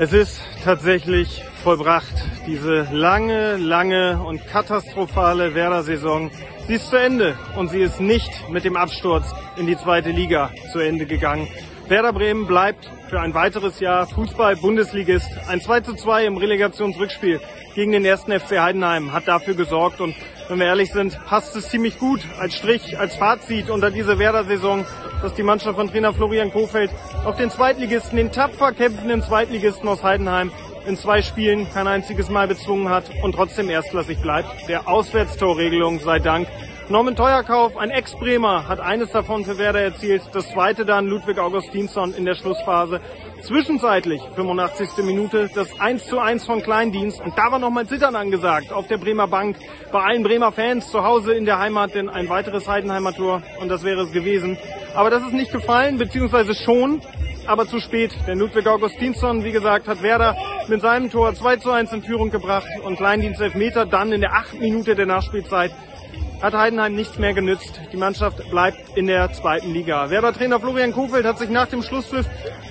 Es ist tatsächlich vollbracht. Diese lange, lange und katastrophale Werder-Saison. Sie ist zu Ende und sie ist nicht mit dem Absturz in die zweite Liga zu Ende gegangen. Werder Bremen bleibt für ein weiteres Jahr Fußball-Bundesligist. Ein 2 zu 2 im Relegationsrückspiel gegen den ersten FC Heidenheim hat dafür gesorgt und wenn wir ehrlich sind, passt es ziemlich gut als Strich, als Fazit unter diese Werder-Saison, dass die Mannschaft von Trainer Florian Kofeld auch den Zweitligisten, den tapfer kämpfenden Zweitligisten aus Heidenheim in zwei Spielen kein einziges Mal bezwungen hat und trotzdem erstklassig bleibt. Der Auswärtstorregelung sei Dank. Norman Teuerkauf, ein Ex-Bremer, hat eines davon für Werder erzielt, das zweite dann Ludwig Augustinsson in der Schlussphase. Zwischenzeitlich, 85. Minute, das 1 zu 1 von Kleindienst. Und da war nochmal Zittern angesagt auf der Bremer Bank, bei allen Bremer Fans zu Hause in der Heimat, denn ein weiteres Heidenheimer Tor und das wäre es gewesen. Aber das ist nicht gefallen, beziehungsweise schon, aber zu spät. Denn Ludwig Augustinsson, wie gesagt, hat Werder mit seinem Tor 2 zu 1 in Führung gebracht und Kleindienst Elfmeter dann in der achten Minute der Nachspielzeit hat Heidenheim nichts mehr genützt. Die Mannschaft bleibt in der zweiten Liga. Werder-Trainer Florian Kofeld hat sich nach dem Schlusspfiff,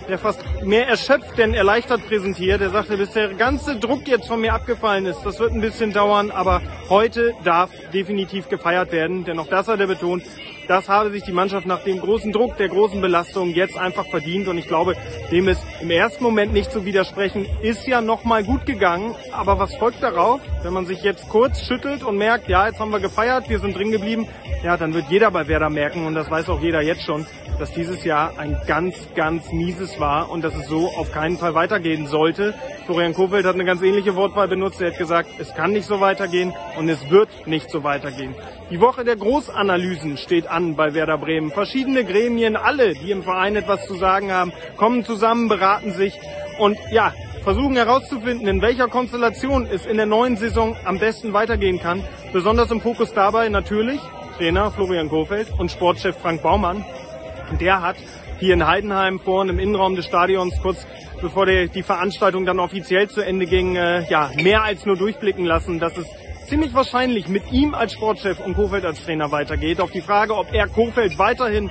der fast mehr erschöpft denn erleichtert präsentiert. Er sagte, bis der ganze Druck jetzt von mir abgefallen ist, das wird ein bisschen dauern, aber heute darf definitiv gefeiert werden, denn auch das hat er betont. Das habe sich die Mannschaft nach dem großen Druck, der großen Belastung jetzt einfach verdient. Und ich glaube, dem ist im ersten Moment nicht zu widersprechen. Ist ja nochmal gut gegangen. Aber was folgt darauf, wenn man sich jetzt kurz schüttelt und merkt, ja, jetzt haben wir gefeiert, wir sind drin geblieben. Ja, dann wird jeder bei Werder merken, und das weiß auch jeder jetzt schon, dass dieses Jahr ein ganz, ganz mieses war und dass es so auf keinen Fall weitergehen sollte. Florian Kofeld hat eine ganz ähnliche Wortwahl benutzt. Er hat gesagt, es kann nicht so weitergehen und es wird nicht so weitergehen. Die Woche der Großanalysen steht an bei Werder Bremen. Verschiedene Gremien, alle, die im Verein etwas zu sagen haben, kommen zusammen, beraten sich und ja, versuchen herauszufinden, in welcher Konstellation es in der neuen Saison am besten weitergehen kann. Besonders im Fokus dabei natürlich Trainer Florian Kofeld und Sportchef Frank Baumann. Der hat hier in Heidenheim vorne im Innenraum des Stadions kurz bevor die, die Veranstaltung dann offiziell zu Ende ging, äh, ja, mehr als nur durchblicken lassen, dass es ziemlich wahrscheinlich mit ihm als Sportchef und Kofeld als Trainer weitergeht. Auf die Frage, ob er Kofeld weiterhin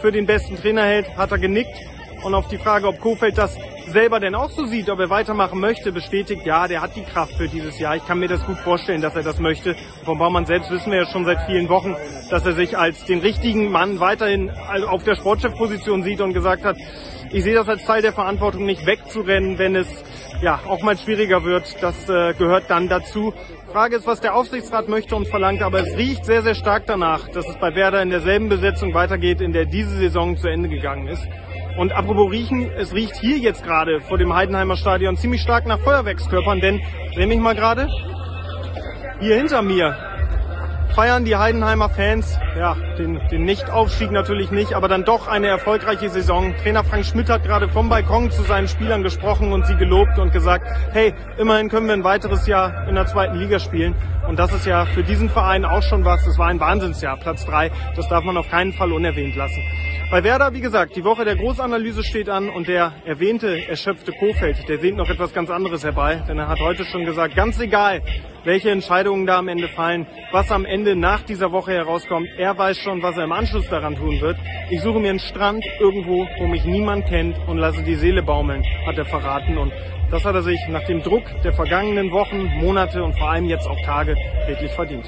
für den besten Trainer hält, hat er genickt. Und auf die Frage, ob Kofeld das selber denn auch so sieht, ob er weitermachen möchte, bestätigt, ja, der hat die Kraft für dieses Jahr. Ich kann mir das gut vorstellen, dass er das möchte. Von Baumann selbst wissen wir ja schon seit vielen Wochen, dass er sich als den richtigen Mann weiterhin auf der Sportchefposition sieht und gesagt hat, ich sehe das als Teil der Verantwortung, nicht wegzurennen, wenn es ja auch mal schwieriger wird. Das äh, gehört dann dazu. Frage ist, was der Aufsichtsrat möchte und verlangt, aber es riecht sehr, sehr stark danach, dass es bei Werder in derselben Besetzung weitergeht, in der diese Saison zu Ende gegangen ist. Und apropos riechen, es riecht hier jetzt gerade vor dem Heidenheimer Stadion ziemlich stark nach Feuerwerkskörpern, denn, dreh mich mal gerade, hier hinter mir feiern die Heidenheimer Fans, ja, den, den Nicht-Aufstieg natürlich nicht, aber dann doch eine erfolgreiche Saison. Trainer Frank Schmidt hat gerade vom Balkon zu seinen Spielern gesprochen und sie gelobt und gesagt, hey, immerhin können wir ein weiteres Jahr in der zweiten Liga spielen. Und das ist ja für diesen Verein auch schon was. Das war ein Wahnsinnsjahr, Platz drei. Das darf man auf keinen Fall unerwähnt lassen. Bei Werder, wie gesagt, die Woche der Großanalyse steht an und der erwähnte, erschöpfte Kofeld, der sehnt noch etwas ganz anderes herbei, denn er hat heute schon gesagt, ganz egal, welche Entscheidungen da am Ende fallen, was am Ende nach dieser Woche herauskommt, er weiß schon, was er im Anschluss daran tun wird. Ich suche mir einen Strand irgendwo, wo mich niemand kennt und lasse die Seele baumeln, hat er verraten und das hat er sich nach dem Druck der vergangenen Wochen, Monate und vor allem jetzt auch Tage wirklich verdient.